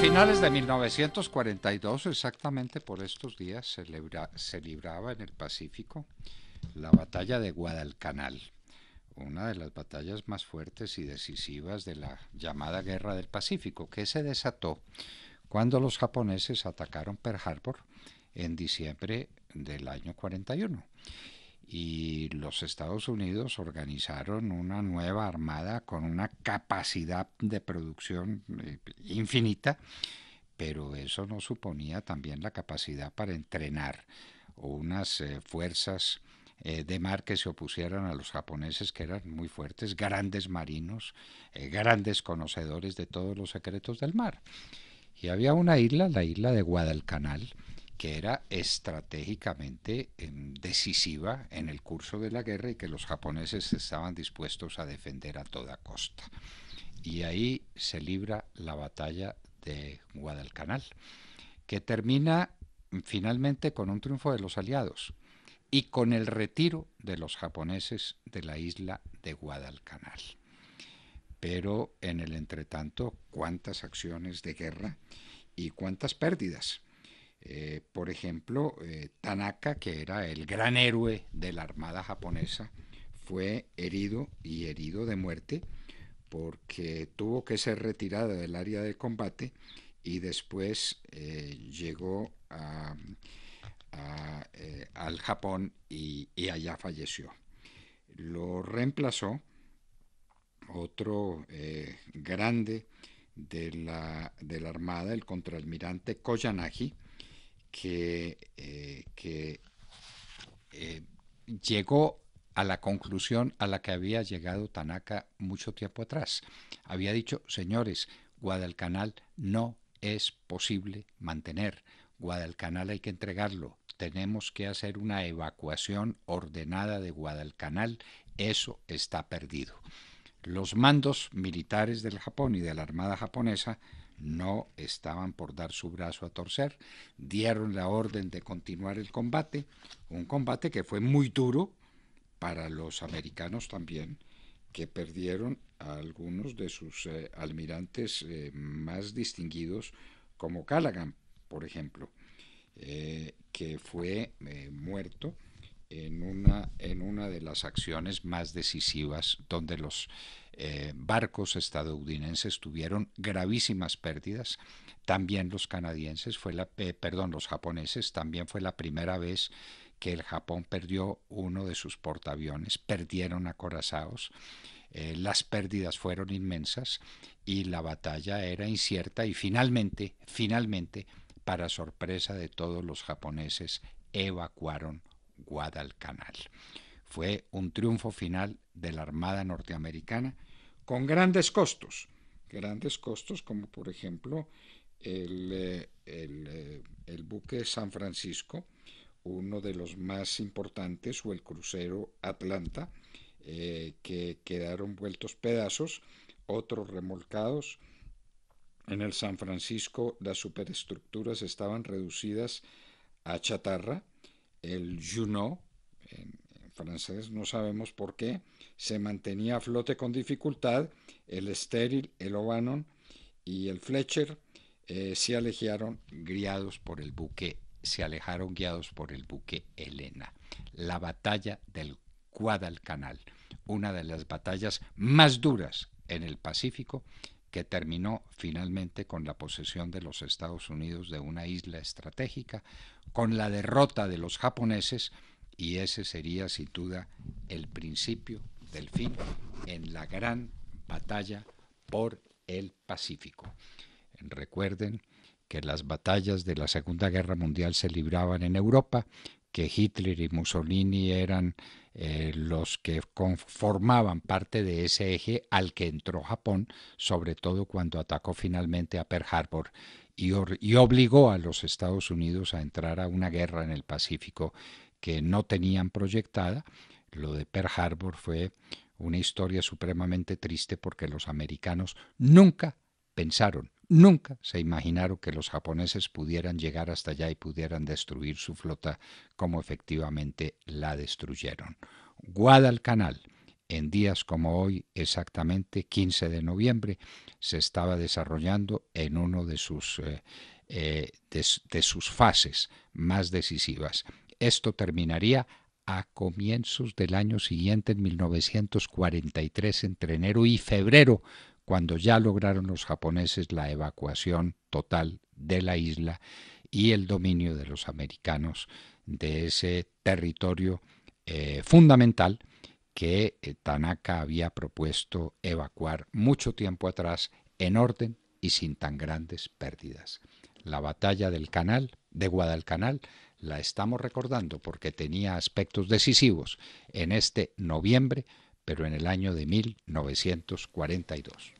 Finales de 1942, exactamente por estos días, se libraba en el Pacífico la batalla de Guadalcanal, una de las batallas más fuertes y decisivas de la llamada Guerra del Pacífico, que se desató cuando los japoneses atacaron Pearl Harbor en diciembre del año 41 y los Estados Unidos organizaron una nueva armada con una capacidad de producción eh, infinita, pero eso no suponía también la capacidad para entrenar unas eh, fuerzas eh, de mar que se opusieran a los japoneses, que eran muy fuertes, grandes marinos, grandes conocedores de todos los secretos del mar. Y había una isla, la isla de Guadalcanal, que era estratégicamente em, decisiva en el curso de la guerra y que los japoneses estaban dispuestos a defender a toda costa. Y ahí se libra la batalla de Guadalcanal, que termina finalmente con un triunfo de los aliados y con el retiro de los japoneses de la isla de Guadalcanal. Pero en el entretanto, cuántas acciones de guerra y cuántas pérdidas eh, por ejemplo, eh, Tanaka, que era el gran héroe de la Armada japonesa, fue herido y herido de muerte porque tuvo que ser retirado del área de combate y después eh, llegó al Japón y, allá falleció. Lo reemplazó otro grande de la, de la Armada, el contraalmirante Koyanagi, que, eh, eh, llegó a la conclusión a la que había llegado Tanaka mucho tiempo atrás. Había dicho, señores, Guadalcanal no es posible mantener. Guadalcanal hay que entregarlo. Tenemos que hacer una evacuación ordenada de Guadalcanal. Eso está perdido. Los mandos militares del Japón y de la Armada japonesa no estaban por dar su brazo a torcer, dieron la orden de continuar el combate, un combate que fue muy duro para los americanos también, que perdieron a algunos de sus eh, almirantes eh, más distinguidos, como Callaghan, por ejemplo, eh, que fue muerto en una, en una de las acciones más decisivas donde los eh, barcos estadounidenses tuvieron gravísimas pérdidas. También los canadienses, fue la, eh, perdón, los japoneses, también fue la primera vez que el Japón perdió uno de sus portaaviones, perdieron acorazados. Eh, las pérdidas fueron inmensas y la batalla era incierta y finalmente, finalmente, para sorpresa de todos los japoneses, evacuaron Guadalcanal. Fue un triunfo final de la Armada norteamericana con grandes costos, grandes costos como por ejemplo el, eh, eh, el, buque San Francisco, uno de los más importantes, o el crucero Atlanta, eh, que quedaron vueltos pedazos, otros remolcados. En el San Francisco las superestructuras estaban reducidas a chatarra. El Juno, francés, no sabemos por qué, se mantenía a flote con dificultad, el estéril, el O'Bannon y el Fletcher eh, se alejaron guiados por el buque, se alejaron guiados por el buque Elena. La batalla del Guadalcanal, una de las batallas más duras en el Pacífico, que terminó finalmente con la posesión de los Estados Unidos de una isla estratégica, con la derrota de los japoneses y ese sería sin duda el principio del fin en la gran batalla por el Pacífico. Recuerden que las batallas de la Segunda Guerra Mundial se libraban en Europa, que Hitler y Mussolini eran eh, los que conformaban parte de ese eje al que entró Japón, sobre todo cuando atacó finalmente a Pearl Harbor y, y obligó a los Estados Unidos a entrar a una guerra en el Pacífico que no tenían proyectada. Lo de Pearl Harbor fue una historia supremamente triste porque los americanos nunca pensaron, nunca se imaginaron que los japoneses pudieran llegar hasta allá y pudieran destruir su flota como efectivamente la destruyeron. Guadalcanal, en días como hoy, exactamente 15 de noviembre, se estaba desarrollando en uno de sus, eh, eh, de sus fases más decisivas. Esto terminaría a comienzos del año siguiente, en 1943, entre enero y febrero, cuando ya lograron los japoneses la evacuación total de la isla y el dominio de los americanos de ese territorio eh, fundamental que eh, Tanaka había propuesto evacuar mucho tiempo atrás en orden y sin tan grandes pérdidas. La batalla del canal, de Guadalcanal, la estamos recordando porque tenía aspectos decisivos en este noviembre, pero en el año de 1942.